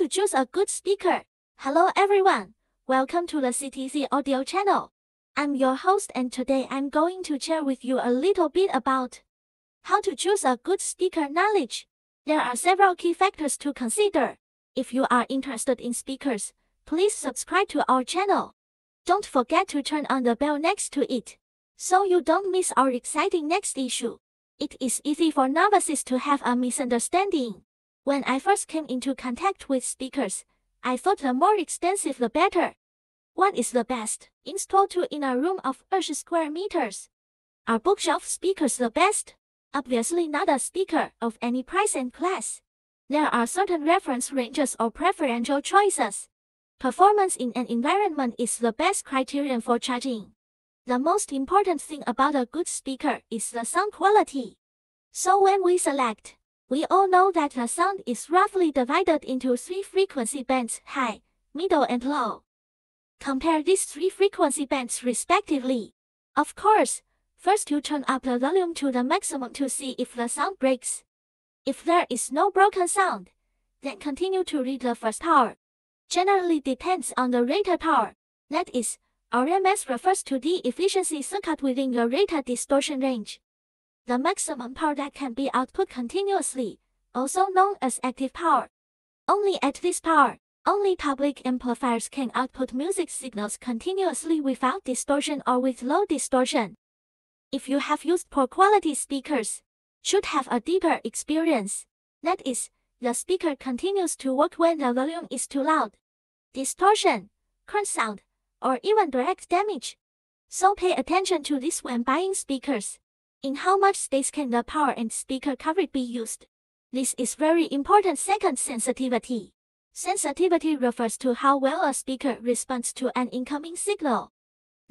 to choose a good speaker. Hello everyone, welcome to the ZTZ audio channel. I'm your host and today I'm going to share with you a little bit about how to choose a good speaker knowledge. There are several key factors to consider. If you are interested in speakers, please subscribe to our channel. Don't forget to turn on the bell next to it, so you don't miss our exciting next issue. It is easy for novices to have a misunderstanding. When I first came into contact with speakers, I thought the more extensive the better. What is the best? Install two in a room of 20 square meters. Are bookshelf speakers the best? Obviously not a speaker of any price and class. There are certain reference ranges or preferential choices. Performance in an environment is the best criterion for charging. The most important thing about a good speaker is the sound quality. So when we select, we all know that the sound is roughly divided into three frequency bands, high, middle and low. Compare these three frequency bands respectively. Of course, first you turn up the volume to the maximum to see if the sound breaks. If there is no broken sound, then continue to read the first power. Generally depends on the rated power. That is, RMS refers to the efficiency circuit within the rated distortion range the maximum power that can be output continuously, also known as active power. Only at this power, only public amplifiers can output music signals continuously without distortion or with low distortion. If you have used poor quality speakers, should have a deeper experience. That is, the speaker continues to work when the volume is too loud. Distortion, crunch sound, or even direct damage. So pay attention to this when buying speakers. In how much space can the power and speaker coverage be used? This is very important. Second, sensitivity. Sensitivity refers to how well a speaker responds to an incoming signal.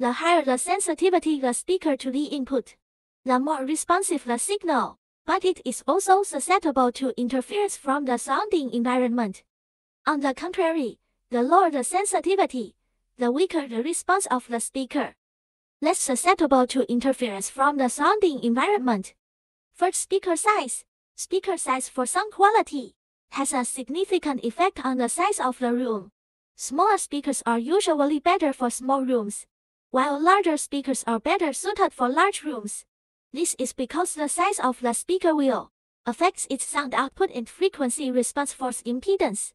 The higher the sensitivity the speaker to the input, the more responsive the signal, but it is also susceptible to interference from the sounding environment. On the contrary, the lower the sensitivity, the weaker the response of the speaker less susceptible to interference from the surrounding environment. First, speaker size. Speaker size for sound quality has a significant effect on the size of the room. Smaller speakers are usually better for small rooms, while larger speakers are better suited for large rooms. This is because the size of the speaker wheel affects its sound output and frequency response force impedance.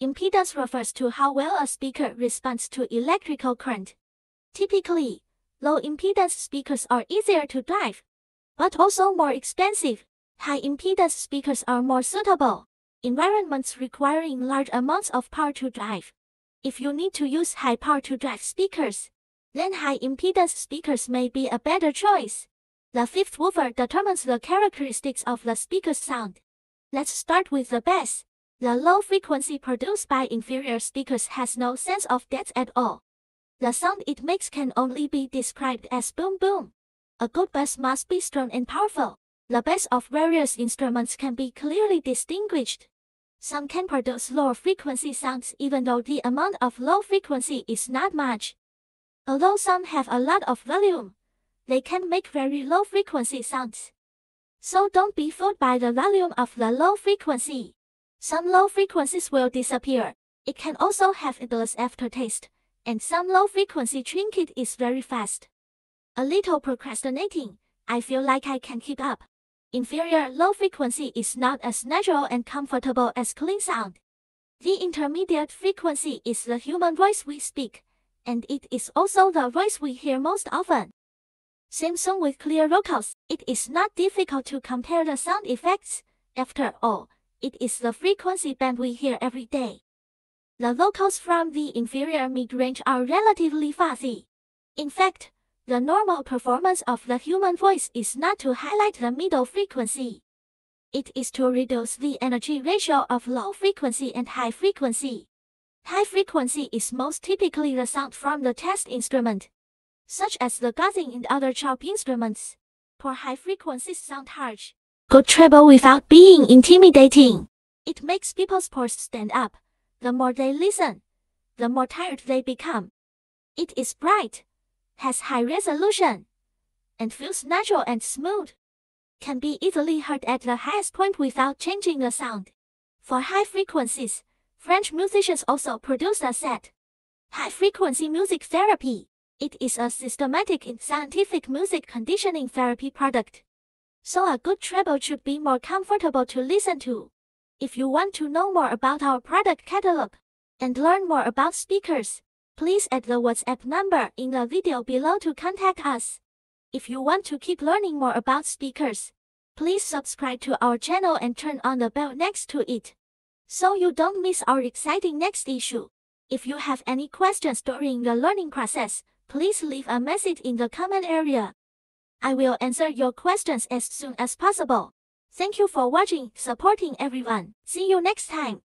Impedance refers to how well a speaker responds to electrical current. Typically, Low impedance speakers are easier to drive, but also more expensive. High impedance speakers are more suitable. Environments requiring large amounts of power to drive. If you need to use high power to drive speakers, then high impedance speakers may be a better choice. The fifth woofer determines the characteristics of the speaker's sound. Let's start with the bass. The low frequency produced by inferior speakers has no sense of depth at all. The sound it makes can only be described as boom boom. A good bass must be strong and powerful. The bass of various instruments can be clearly distinguished. Some can produce low-frequency sounds even though the amount of low frequency is not much. Although some have a lot of volume, they can make very low frequency sounds. So don't be fooled by the volume of the low frequency. Some low frequencies will disappear. It can also have endless aftertaste and some low frequency trinket is very fast. A little procrastinating, I feel like I can keep up. Inferior low frequency is not as natural and comfortable as clean sound. The intermediate frequency is the human voice we speak, and it is also the voice we hear most often. Same song with clear vocals, it is not difficult to compare the sound effects. After all, it is the frequency band we hear every day. The vocals from the inferior mid-range are relatively fuzzy. In fact, the normal performance of the human voice is not to highlight the middle frequency. It is to reduce the energy ratio of low frequency and high frequency. High frequency is most typically the sound from the test instrument, such as the guzheng and other chop instruments. Poor high frequencies sound harsh. Good treble without being intimidating. It makes people's pores stand up the more they listen, the more tired they become. It is bright, has high resolution, and feels natural and smooth. Can be easily heard at the highest point without changing the sound. For high frequencies, French musicians also produce a set. High frequency music therapy. It is a systematic and scientific music conditioning therapy product. So a good treble should be more comfortable to listen to. If you want to know more about our product catalog and learn more about speakers, please add the WhatsApp number in the video below to contact us. If you want to keep learning more about speakers, please subscribe to our channel and turn on the bell next to it so you don't miss our exciting next issue. If you have any questions during the learning process, please leave a message in the comment area. I will answer your questions as soon as possible. Thank you for watching, supporting everyone. See you next time.